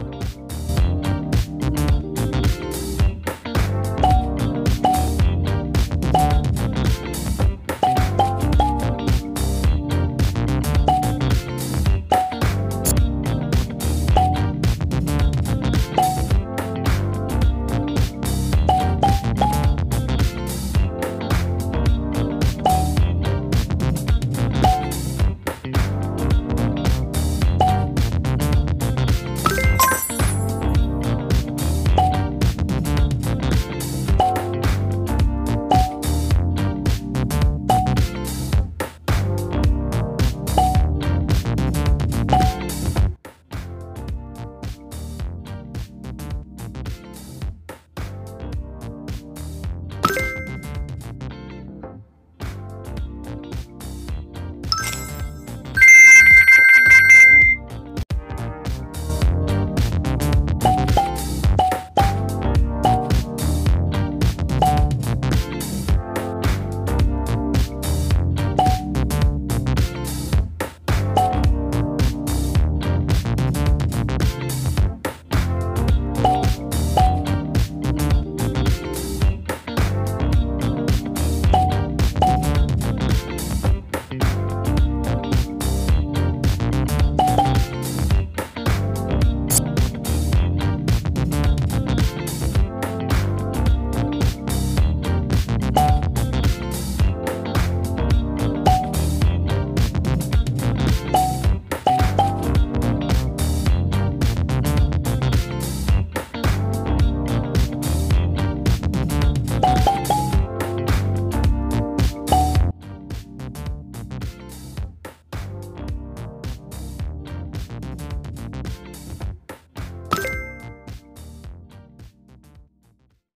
Bye.